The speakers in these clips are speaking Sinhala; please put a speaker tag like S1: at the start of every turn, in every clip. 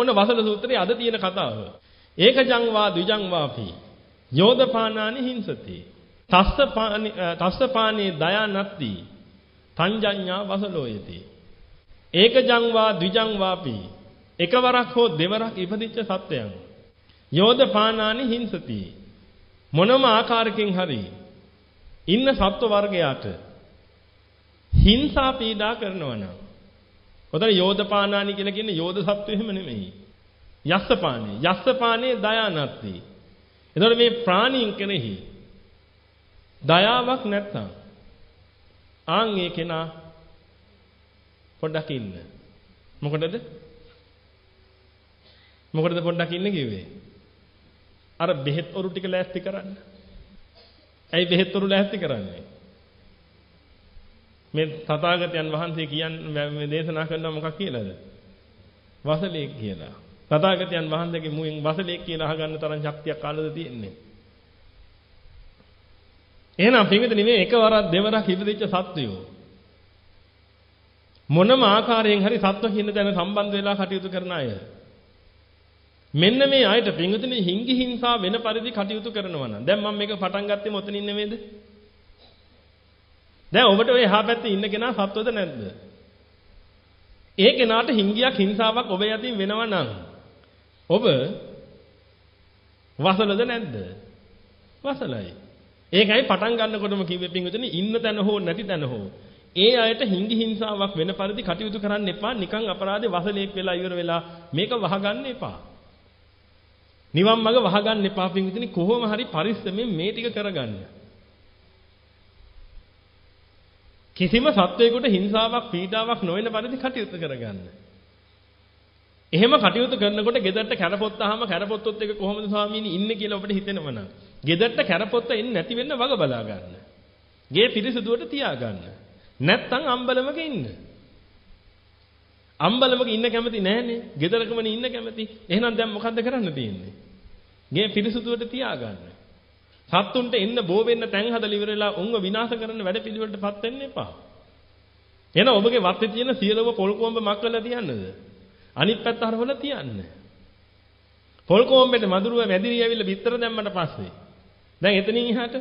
S1: ඔන්න වසල සූත්‍රයේ අද තියෙන කතාව. ඒකජං වා ද්විජං වාපි යෝධපානානි හිංසති. තස්සපානි තස්සපානේ දයා නත්ති. තංජඤ්ඤා වසලෝයති. ඒකජං වා ද්විජං වාපි එකවරක් හෝ දෙවරක් ඉපදිච්ච සත්වයන් යෝධපානානි හිංසති. මොනම ආකාරකින් හරි ඉන්න සත්ව වර්ගයාට හිංසා පීඩා කරනවා නම් ඔතන යෝධපානානි කියලා කියන්නේ යෝධ සත්ව එහෙම නෙමෙයි. යස්සපානේ. යස්සපානේ දයානත්ති. එතකොට මේ ප්‍රාණීන් කෙරෙහි දයාවක් නැත්තම් ආන් ඒ කෙනා පොඩ්ඩක් ඉන්න. මොකටද? මොකටද පොඩ්ඩක් ඉන්න කිව්වේ? අර බෙහෙත් ඔරු ටික ලෑස්ති කරන්න. ඇයි බෙහෙත් ඔරු ලෑස්ති කරන්නේ? මේ තථාගතයන් වහන්සේ කියන්නේ මේ දේශනා කරනවා මොකක් කියලාද? වසලෙක් කියලා. තථාගතයන් වහන්සේගේ මුවෙන් වසලෙක් කියලා අහගන්න තරම් ශක්තියක් කාලද තියෙන්නේ. එහෙනම් පින්විතනි මේ එකවරක් දෙවරක් ඉපදිච්ච සත්වයෝ මොනම ආකාරයෙන් හරි සත්ව කියන දැන සම්බන්ධ වෙලා කටයුතු කරන අය මෙන්න මේ අයට පින්විතනි හිංගි හිංසා වෙන පරිදි කටයුතු කරනවා නම් දැන් මම මේක පටන් ගත්තේ මොතනින් නෙමෙයිද දැන් ඔබට ඔය එහා පැත්තේ ඉන්න කෙනා සත්වද නැද්ද? ඒ කෙනාට හිංගියක් හිංසාවක් ඔබ යටින් වෙනවා නම් ඔබ වසලද නැද්ද? වසලයි. ඒකයි පටන් ගන්නකොටම කිව්වේ පින්විතනි ඉන්න තැන හෝ නැති තැන හෝ ඒ අයට හිංගි හිංසාවක් වෙන පරිදි කටයුතු කරන්න එපා. නිකන් අපරාධේ වසලෙක් වෙලා ඉවර වෙලා මේක වහගන්න එපා. නිවන් මඟ වහගන්න එපා පින්විතනි කොහොම හරි පරිස්සමෙන් මේ ටික කරගන්න. කිසිම සත්වයකට හිංසාවක් පීඩාවක් නොවන පරිදි කටයුතු කරගන්න. එහෙම කටයුතු කරනකොට ගෙදරට කැරපොත්තාම කැරපොත්තොත් එක කොහොමද ස්වාමීනි ඉන්නේ කියලා ඔබට හිතෙනවනම් ගෙදරට කැරපොත්ත එන්නේ නැති වෙන්න වග බලා ගන්න. ගේ පිරිසුදුවට තියා ගන්න. නැත්තම් අම්බලමක ඉන්න. අම්බලමක ඉන්න කැමති නැහනේ. ගෙදරකමනේ ඉන්න කැමති. එහෙනම් දැන් මොකද්ද කරන්න තියෙන්නේ? ගේ පිරිසුදුවට තියා ගන්න. සත්තුන්ට එන්න බෝ වෙන්න තැන් හදලා ඉවරලා උන්ව විනාශ කරන්න වැඩ පිළිවෙලටපත් වෙන්න එපා. එහෙනම් ඔබගේ වත්තේ තියෙන සියලුම පොල් කොඹ මක්කලා තියන්නද? අනිත් පැත්ත හරවලා තියන්න. පොල් කොඹෙට මදුරුව වැදිරි ඇවිල්ලා බිත්තර දැම්මට පස්සේ දැන් එතනින් එහාට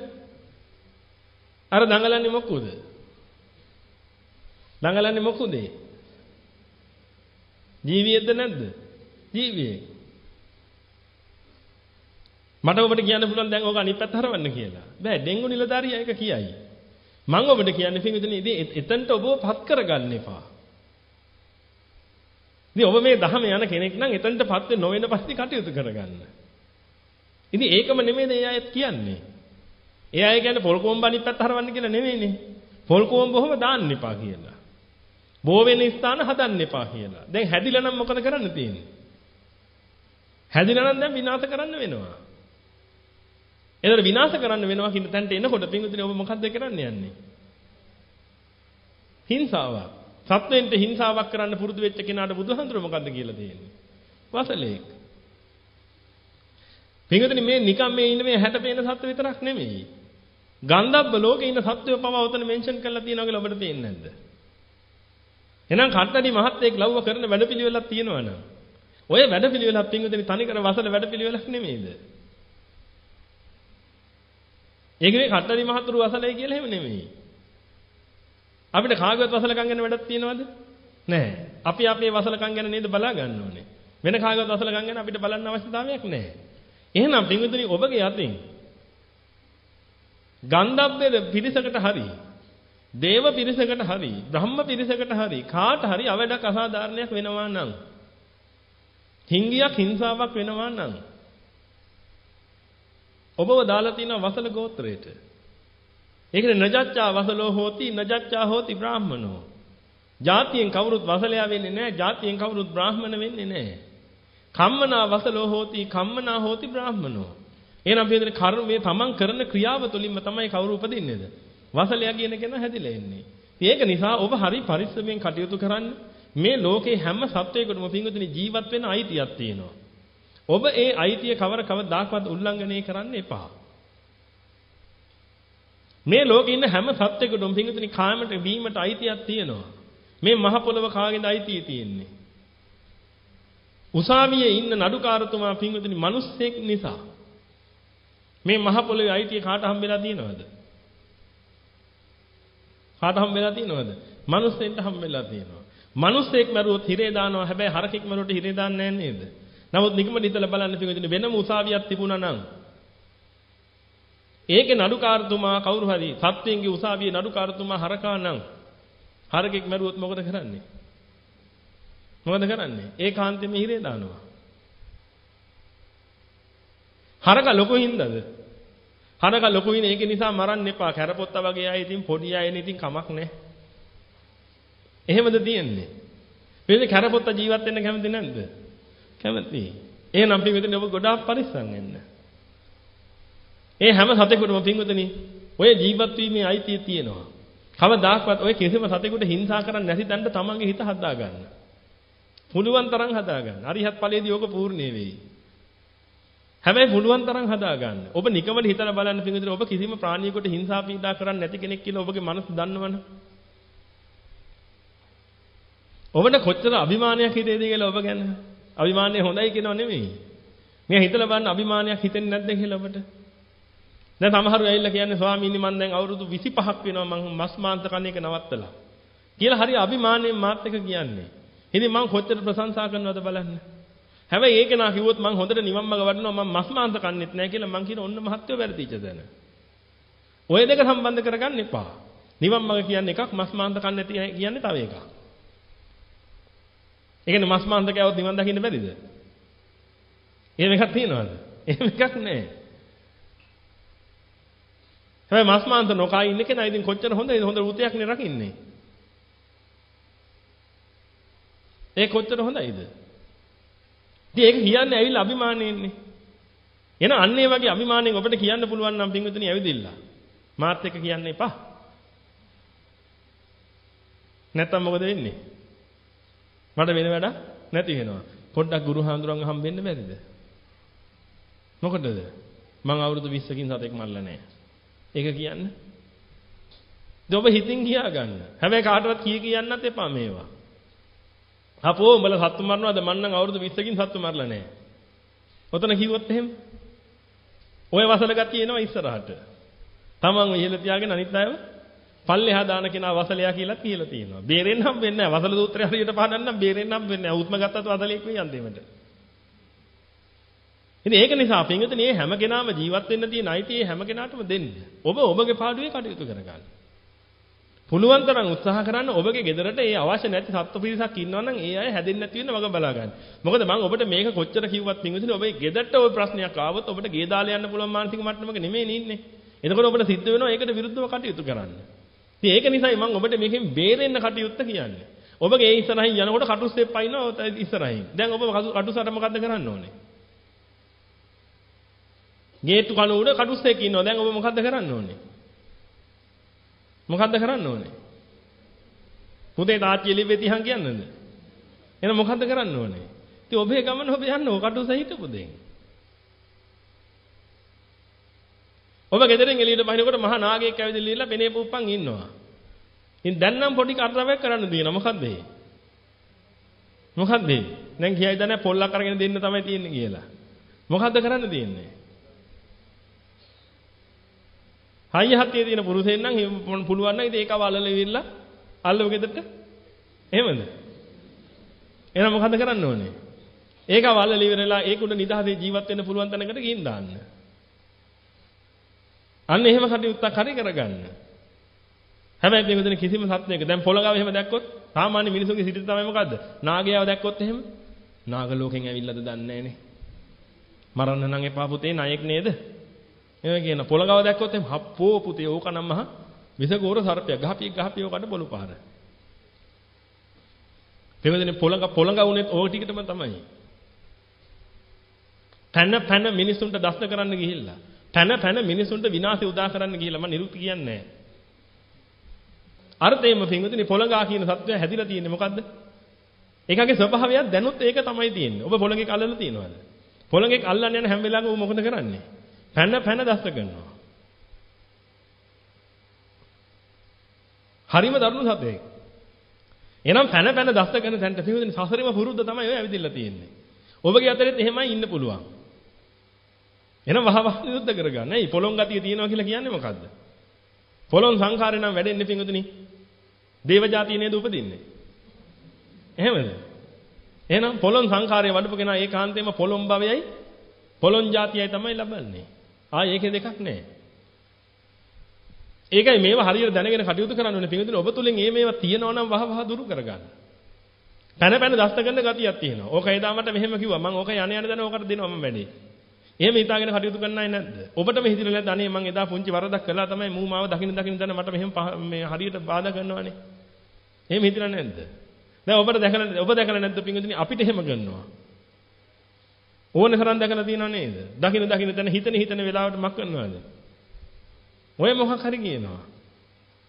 S1: අර දඟලන්නේ මොකද? දඟලන්නේ මොකද? ජීවියෙක්ද නැද්ද? ජීවියෙක්. මට ඔබට කියන්න පුළුවන් දැන් ඕක අනිත් පැත්ත හරවන්න කියලා. බෑ ඩෙන්ගු නිලධාරියා ඒක කියයි. මම ඔබට කියන්නේ පින්විතනේ ඉතින් එතනට ඔබව පත් කරගන්න එපා. ඉතින් ඔබ මේ දහම යන කෙනෙක් නම් එතනටපත් වෙ නොවන පස්සේ කටයුතු කරගන්න. ඉතින් ඒකම නෙමෙයිද ඒ අයත් කියන්නේ. ඒ අය කියන්නේ පොල් කොම්බ අනිත් පැත්ත හරවන්න කියලා නෙමෙයිනේ. පොල් කොම්බ බොහොම දාන්න එපා කියලා. බෝ වෙන ස්ථාන හදන්න එපා කියලා. දැන් හැදිලා නම් මොකද කරන්න තියෙන්නේ? හැදිලා නම් දැන් විනාශ කරන්න වෙනවා. එතන විනාශ කරන්න වෙනවා කියන තැනට එනකොට පින්විතනේ ඔබ මොකද්ද කරන්න යන්නේ? හිංසාවක්. සත්වෙන්ට හිංසාවක් කරන්න පුරුදු වෙච්ච කෙනාට බුදුහාඳුර මොකද්ද කියලා තියෙන්නේ? වසලෙක්. පින්විතනේ මේ නිකම් මේ ඉන්න මේ හැට පේන සත්ව විතරක් නෙමෙයි. ගන්ධබ්බ ලෝකේ ඉන්න සත්වය පවා උතන මෙන්ෂන් කරලා තියෙනවා කියලා ඔබට පේන්නේ නැද්ද? එහෙනම් කට්ටඩි මහත්තයෙක් ලව්ව කරන වැඩපිළිවෙලක් තියෙනවනම් ඔය වැඩපිළිවෙලක් පින්විතනේ තනිකර වසල වැඩපිළිවෙලක් නෙමෙයිද? ඒක මේ කට්ටරි මහතුරු වසලයි කියලා එහෙම නෙමෙයි. අපිට කාගවත් වසලකම් ගැන වැඩක් තියනවද? නැහැ. අපි අපේ වසලකම් ගැන නේද බලා ගන්න ඕනේ. වෙන කාගවත් වසලකම් ගැන අපිට බලන්න අවශ්‍යතාවයක් නැහැ. එහෙනම් පින්විතනි ඔබගේ අතින් ගන්ධබ්බේ පිරිසකට හරි දේව පිරිසකට හරි බ්‍රහ්ම පිරිසකට හරි කාට හරි අවඩක් අසාධාරණයක් වෙනවා නම් හිංගියක් හිංසාවක් වෙනවා නම් ඔබව දාලා තියෙනවා වසල ගෝත්‍රයට. ඒකනේ නජච්ඡා වසලෝ හෝති නජච්ඡා හෝති බ්‍රාහමනෝ. ජාතියෙන් කවුරුත් වසලයා වෙන්නේ නැහැ. ජාතියෙන් කවුරුත් බ්‍රාහමන වෙන්නේ නැහැ. කම්මනා වසලෝ හෝති කම්මනා හෝති බ්‍රාහමනෝ. එහෙනම් අපි හිතන්නේ කර්මයේ තමන් කරන ක්‍රියාව තුළින්ම තමයි කවුරු උපදින්නේද? වසලයා කියන කෙනා හැදිලා එන්නේ. ඒක නිසා ඔබ හරි පරිස්සමෙන් කටයුතු කරන්න. මේ ලෝකේ හැම සත්වයකටම පිංගුතුනි ජීවත් වෙන්න අයිතියක් තියෙනවා. ඔබ ඒ අයිතිය කවර කවදාකවත් උල්ලංඝනය කරන්න එපා. මේ ලෝකේ ඉන්න හැම සත්වෙකුටම පිංගුතුනි කාමයට බීමට අයිතියක් තියෙනවා. මේ මහ පොළව කාගේද අයිතිය තියෙන්නේ? උසාවියේ ඉන්න නඩුකාරතුමා පින්වතුනි මිනිස්සෙක් නිසා මේ මහ පොළවේ අයිතිය කාට හම්බෙලා තියෙනවද? කාට හම්බෙලා තියෙනවද? මිනිස්සෙන්ට හම්බෙලා තියෙනවා. මිනිස්සෙක් මරුවොත් හිරේ දානවා. හැබැයි හරකෙක් මරුවට හිරේ දාන්නේ නැහැ නේද? නමුත් නිකමට හිතලා බලන්න පින්වතුනි වෙනම උසාවියක් තිබුණා නම් ඒකේ නඩුකාරතුමා කවුරු හරි සත්වයන්ගේ උසාවියේ නඩුකාරතුමා හරකා නම් හරකෙක් මරුවොත් මොකද කරන්නේ? මොකද කරන්නේ? ඒකාන්තයෙන්ම හිරේ දානවා. හරක ලොකු හින්දාද? හරක ලොකු ඉන්නේ ඒක නිසා මරන්න එපා. කැරපොත්තා වගේ අය ඉතින් පොඩි අය ඉතින් කමක් නැහැ. එහෙමද තියෙන්නේ? මේ කැරපොත්තා ජීවත් වෙන්න කැමති නැද්ද? කැමති. එහෙනම් පින්විතනි ඔබ ගොඩාක් පරිස්සම් වෙන්න. ඒ හැම සතෙකුටම පින්විතනි ඔය ජීවත් වීමේ අයිතිය තියෙනවා. කවදාක්වත් ඔය කිසිම සතෙකුට හිංසා කරන්නේ නැති තැනට තමන්ගේ හිත හදා ගන්න. පුළුවන් තරම් හදා ගන්න. අරිහත් ඵලයේදී ඕක පූර්ණේ වෙයි. හැබැයි පුළුවන් තරම් හදා ගන්න. ඔබ නිකමල හිතලා බලන්න පින්විතනේ ඔබ කිසිම ප්‍රාණියෙකුට හිංසා පීඩා කරන්නේ නැති කෙනෙක් කියලා ඔබගේ මනස දන්නවනේ. ඔබට කොච්චර අභිමානයක් හිතේද කියලා ඔබ ගැන. අභිමානය හොඳයි කියනව නෙමෙයි. මේ හිතලා බලන්න අභිමානයක් හිතෙන්නේ නැද්ද කියලා ඔබට. දැන් සමහරව ඇවිල්ලා කියන්නේ ස්වාමීනි මම දැන් අවුරුදු 25ක් වෙනවා මම මස් මාංශ කන එක නවත්තලා. කියලා හරි අභිමානයෙන් මාත් එක කියන්නේ. ඉතින් මම කොච්චර ප්‍රශංසා කරනවද බලන්න. හැබැයි ඒක නා කිව්වොත් මං හොඳට නිවන් මඟ වඩනවා මම මස් මාංශ කන්නෙත් නැහැ කියලා මං කියන ඔන්න මහත්යෝ වැරදිච්ච දැන. ඔය දෙක සම්බන්ධ කරගන්න එපා. නිවන් මඟ කියන්නේ එකක් මස් මාංශ කන්නේ කියන්නේ තව එකක්. ඒ කියන්නේ මස් මාංශ කෑවොත් නිවන් දකින්න බැරිද? එහෙම එකක් තියනවද? එහෙම එකක් නැහැ. හැබැයි මස් මාංශ නොකා ඉන්න කෙනා ඉතින් කොච්චර හොඳද හොඳ වෘතයක් නේ රකින්නේ. ඒ කොච්චර හොඳයිද? ඉතින් ඒක කියන්නේ ඇවිල්ලා අභිමාණයෙන්නේ. එන අන්න ඒ වගේ අභිමාණයෙන් ඔබට කියන්න පුළුවන් නම් පින්විතනි ඇවිදින්න. මාත් එක්ක කියන්න එපා. නැත්තම් මොකද වෙන්නේ? මට වෙන වැඩක් නැති වෙනවා. පොඩ්ඩක් ගුරු හාමුදුරන්ව හම්බෙන්න බැරිද? මොකටද? මං අවුරුදු 20කින් සතෙක් මල්ලා නැහැ. ඒක කියන්නේ. ඔබ හිතින් කියා ගන්න. හැබැයි කාටවත් කී කියන්නත් එපා මේවා. අපෝ උඹලා සත්තු මරනවාද මං නම් අවුරුදු 20කින් සත්තු මරලා නැහැ. ඔතන කිව්වොත් එහෙම. ඔය වසල ගතිය එනවා ඉස්සරහට. තමන් ඉහළ තියාගෙන අනිත් අයව පල්ලෙහා දාන කෙනා වසලයා කියලා කියලා තියෙනවා. බේරෙන්න හම් වෙන්නේ නැහැ. වසල සූත්‍රය හරියට පහදන්නම් බේරෙන්න හම් වෙන්නේ නැහැ. උත්ම ගත්තත් වසලෙක් වෙයි අන්තිමට. ඉතින් ඒක නිසා පින්විතනේ මේ හැම කෙනාම ජීවත් වෙන්න තියෙන අයිතිය හැම කෙනාටම දෙන්න. ඔබ ඔබගේ පාඩුවේ කටයුතු කරගන්න. පුළුවන් තරම් උත්සාහ කරන්න ඔබගේ ගෙදරට ඒ අවශ්‍ය නැති සත්ත්ව පිරිසක් ඉන්නවා නම් ඒ අය හැදෙන්නේ නැති වෙන්න වග බලා ගන්න. මොකද මම ඔබට මේක කොච්චර කිව්වත් පින්විතනේ ඔබේ ගෙදරට ওই ප්‍රශ්නයක් ආවොත් ඔබට ගේ දාලා යන්න පුළුවන් මානසික මට්ටමක නෙමෙයි ඉන්නේ. එතකොට ඔබට සිද්ධ වෙනවා ඒකට විරුද්ධව කටයුතු කරන්න. ඉතින් ඒක නිසායි මම ඔබට මේකෙන් බේරෙන්න කටයුත්ත කියන්නේ. ඔබගේ ඒ ඉස්සරහින් යනකොට කටුස්සෙ පයින්නවා ඉස්සරහින්. දැන් ඔබ කටුසට මොකද්ද කරන්න ඕනේ? ගේට්ටු කන උඩ කටුස්සෙක් ඉන්නවා. දැන් ඔබ මොකද්ද කරන්න ඕනේ? මොකද්ද කරන්න ඕනේ? පුතේ තාච්චි එළිවෙ තියන් කියන්නද? එහෙනම් මොකද්ද කරන්න ඕනේ? ඉතින් ඔබේ ගමන ඔබ යන්න ඕ කටු ඔබ ගෙදරින් එළියට බහිනකොට මහා නාගයෙක් ඇවිදලා ඉල්ලලා පෙනේ පුප්පන් ඉන්නවා. ඉතින් දැන් නම් පොඩි කර්තව්‍යයක් කරන්න දෙනවා. මොකද්ද ඒ? මොකද්ද ඒ? දැන් කියයිද නැහැ පොල්ලක් අරගෙන දෙන්න තමයි තියෙන්නේ කියලා. මොකද්ද කරන්න තියෙන්නේ? හයිය හතියේ තියෙන පුරුෂයෙක් නම් පුළුවන් නම් ඉතින් ඒකව අල්ලලා ඉවිල්ලා අල්ලව ගෙදරට එහෙමද? එහෙනම් මොකද කරන්න ඕනේ? ඒකව අල්ලලා ඉවරලා ඒක උඩ නිදහසේ ජීවත් වෙන්න පුළුවන් තැනකට ගිහින් දාන්න. අන්න එහෙම කටයුත්තක් හරි කරගන්න. හැබැයි මේ මෙතන කිසිම සත්‍යයක දැන් පොළගාව එහෙම දැක්කොත් සාමාන්‍ය මිනිසුන්ගේ සිට තමයි මොකද්ද? නාගයාව දැක්කොත් එහෙම නාග ලෝකෙන් ඇවිල්ලාද දන්නේ නැහනේ. මරන්න නම් එපා පුතේ ණයෙක් නේද? එහෙම කියන පොළගාව දැක්කොත් එම් හප්පෝ පුතේ ඕක නම් මහ විසගෝර සර්පයක් ගහපිය ගහපිය ඔකට බොළු පාර. පෙවදෙනේ පොළඟ පොළඟ උනේත් ඕක ටිකටම තමයි. පැන පැන මිනිසුන්ට දස්න කරන්න ගිහිල්ලා. පැන පැන මිනිසුන්ට විනාශය උදා කරන්න ගිහිල්ලා මම නිරුක්ති කියන්නේ නැහැ. අර්ථයෙන්ම පින්වතුනි පොළඟා කියන සත්‍යය හැදිලා තියෙන්නේ මොකද්ද? ඒකගේ ස්වභාවයක් දැනුත් ඒක තමයි තියෙන්නේ. ඔබ පොළඟෙක් අල්ලලා තියෙනවද? පොළඟෙක් අල්ලන්න යන හැම වෙලාවෙම ඌ මොකද කරන්නේ? පැන පැන දස්ත කරනවා. හරිම දරුණු සතෙක්. එනම් පැන පැන දස්ත කරන තැනට පිටුදින සසරෙම පුරුද්ද තමයි ඔය ඇවිදින්න තියෙන්නේ. ඔබගේ අතරෙත් එහෙමයි ඉන්න පුළුවන්. එහෙනම් වහ වහ නිරුද්ධ කරගන්න. ඇයි පොළොන් ගතිය තියෙනවා කියලා කියන්නේ මොකද්ද? පොළොන් සංඛාරේ නම් වැඩෙන්නේ පිංගුතුනි. දේව જાතිය නේද උපදින්නේ. එහෙමද? එහෙනම් පොළොන් සංඛාරය වඩපු කෙනා ඒකාන්තයෙන්ම පොළොන් භවයයි පොළොන් જાතියයි තමයි ලබන්නේ. ආයේ ඒකේ දෙකක් නැහැ. ඒකයි මේවා හරියට දැනගෙන කටයුතු කරන්න ඕනේ. පින්විතනේ ඔබ තුලින් මේ මේවා තියෙනවා නම් වහ වහ දුරු කරගන්න. පැන පැන දස්ත කරන ගතියක් තියෙනවා. ඕක එදා මට මෙහෙම කිව්වා. මම ඕක යණ යන දන ඕකට දෙනවා මම වැඩේ. එහෙම හිතාගෙන කටයුතු කරන්නයි නැද්ද? ඔබටම හිතිරලා නැද්ද? අනේ මං එදා පුංචි වරදක් කළා තමයි මූ මාව දකින්න දකින්න දන මට මෙහෙම මේ හරියට බාධා කරනවානේ. එහෙම හිතලා නැද්ද? දැන් ඔබට දැකලා ඔබ දැකලා නැද්ද පින්විතනේ අපිට එහෙම කරනවා. ඕන තරම් දැකලා තියෙනව නේද? දකින්න දකින්න තැන හිතන හිතන වෙලාවට මක් කරනවද? ඔය මොකක් හරි කියනවා.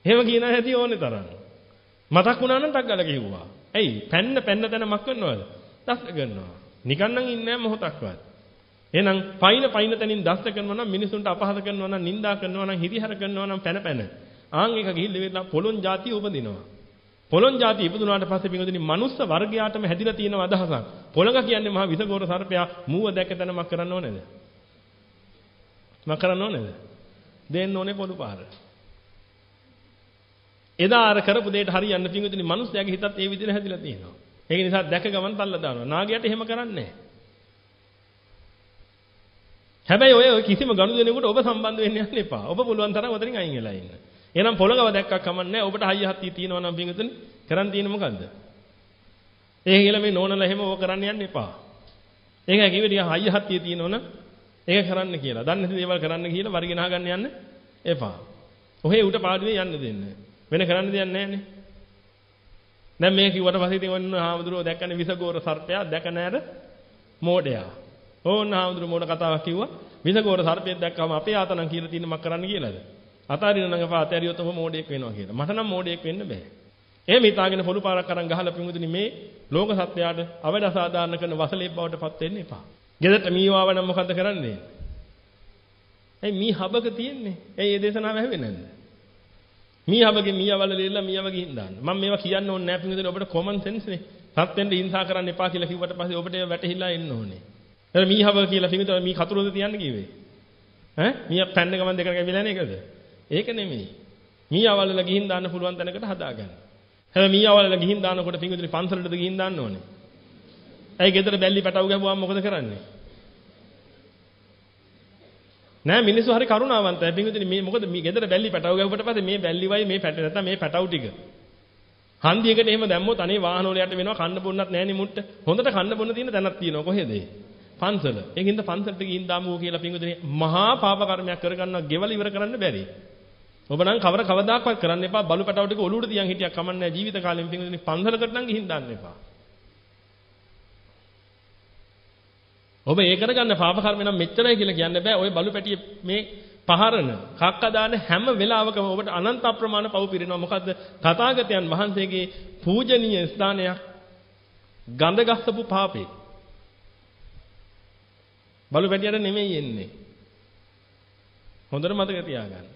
S1: එහෙම කියන හැටි ඕනේ තරම්. මතක් වුණා නම් ටක් ගාලා කිව්වා. ඇයි? පැන්න පැන්න තැන මක් කරනවද? දස්ත කරනවා. නිකන් නම් ඉන්නේ නැහැ මොහොතක්වත්. එහෙනම් පයින් පයින් තැනින් දස්ත කරනවා නම් මිනිසුන්ට අපහාස කරනවා නම් නිඳා කරනවා නම් හිරිහැර කරනවා නම් පැන පැන. ආන් එක ගිහිල්ලා වෙලා පොළොන් જાතිය උපදිනවා. පොළොන් જાතිය ඉපදුනාට පස්සේ පින්වදිනේ මනුස්ස වර්ගයාටම හැදිලා තියෙන අදහසක්. පොළඟ කියන්නේ මහා විසගෝර සර්පයා මූව දැක තැන මක් කරන්න ඕනේද? මක් කරන්න ඕනේද? දෙන්න ඕනේ පොඩු පාර. එදා අර කරපු දෙයට හරියන්න පින්වදිනේ මනුස්සයාගේ හිතත් ඒ විදිහට හැදිලා තියෙනවා. ඒක නිසා දැක ගමන් තල්ලා දානවා. නාගයාට එහෙම කරන්නේ නැහැ. හැබැයි ඔය කිසිම ගනුදෙනුවකට ඔබ සම්බන්ධ වෙන්න යන්න එපා. ඔබ පුළුවන් තරම් ඔතනින් අයින් වෙලා ඉන්න. එහෙනම් පොළඟව දැක්කක් කමන්නේ ඔබට හයිය හත්තිය තියෙනවා නම් පින්විතනේ කරන් තියෙන්නේ මොකද්ද? ඒක කියලා මේ නෝනලා එහෙම ඕක කරන්න යන්න එපා. ඒක කිව්වේ ටික හයිය හත්තිය තියෙනවනම් ඒක කරන්න කියලා. දන්නේ නැති දේවල් කරන්න කියලා වර්ගය නහ ගන්න යන්න එපා. ඔහේ උට පාඩුවේ යන්න දෙන්න. වෙන කරන්න දෙයක් නැහැනේ. දැන් මේ කිව්වට පස්සේ ඉතින් ඔන්න හාමුදුරුවෝ දැක්කනේ විසගෝර සර්පයා දැක නැර මෝඩයා. ඕන්න හාමුදුරුවෝ මෝඩ කතාවක් කිව්වා. විසගෝර සර්පයෙක් දැක්කම අපේ ආතනම් කියලා තියෙන මක් කරන්න කියලාද? අතාරින නම් අපා අතෑරියොත් ඔබ මෝඩයෙක් වෙනවා කියලා. මට නම් මෝඩයෙක් වෙන්න බෑ. එහෙම හිතාගෙන පොළු පාරක් අරන් ගහලා පිමුදුනි මේ ලෝක සත්‍යයට අවඩ සාධාරණ කරන වසලේ බවට පත් වෙන්න එපා. ගෙදරට මීවාව නම් මොකද කරන්නේ? ඇයි මී හබක තියෙන්නේ? ඇයි මේ දේශනාව ඇහුවේ නැද්ද? මී හබගේ මීයවල ලෙල්ලා මීයව ගිහින් දාන්න. මම මේවා කියන්න ඕනේ නැහැ පිමුදුනි ඔබට කොමන් සෙන්ස් නේ. සත්‍යෙන්ද හිංසා කරන්න එපා කියලා කිව්වට පස්සේ ඔබට ඒව වැටහිලා එන්න ඕනේ. එතන මී හබ කියලා පිමුදුනි මී කතුරුද තියන්න කිව්වේ? ඈ මීය පැන්න ගමන් දෙකට ගැවිලා නේද? ඒක නෙමෙයි. මීයවල ගිහින් දාන්න පුළුවන් තැනකට හදාගන්න. හැබැයි මීයවල ගිහින් දානකොට පිංගුතුනි පන්සලටද ගිහින් දාන්න ඕනේ. ඇයි ගෙදර බැල්ලි පැටව ගැහුවාම මොකද කරන්නේ? නෑ මිනිස්සු හරි කරුණාවන්තයි. පිංගුතුනි මේ මොකද මේ ගෙදර බැල්ලි පැටව ගැහුවට පස්සේ මේ බැල්ලි වයි මේ පැට නැත්නම් මේ පැටව ටික. හන්දියකට එහෙම දැම්මොත් අනේ වාහන වල යට වෙනවා කන්න බොන්නත් නෑනේ මුට්ට. හොඳට කන්න බොන්න තියෙන තැනක් තියෙනවා කොහෙද? පන්සල. ඒකින්ද පන්සලට ගිහින් දාමු කියලා පිංගුතුනි මහා පාප කර්මයක් කරගන්නවා ගෙවල ඉවර කරන්න බැරි. ඔබ නම් කවර කවදාකවත් කරන්න එපා බලු පැටව ටික ඔලුවට තියන් හිටියක් කමන්නේ ජීවිත කාලෙම පින්විතනේ පන්සලකට නම් ගිහින් දාන්න එපා. ඔබ ඒ කරගන්න පාප කර්ම නම් මෙච්චරයි කියලා කියන්න බෑ. ওই බලු පැටිය මේ පහරන කක්ක දාන හැම වෙලාවකම ඔබට අනන්ත අප්‍රමාණ පව් පිරෙනවා. මොකද්ද? තථාගතයන් වහන්සේගේ පූජනීය ස්ථානයක් ගඳ ගස්සපු පාපේ. බලු පැටියට නෙමෙයි එන්නේ. හොඳට මතක තියාගන්න.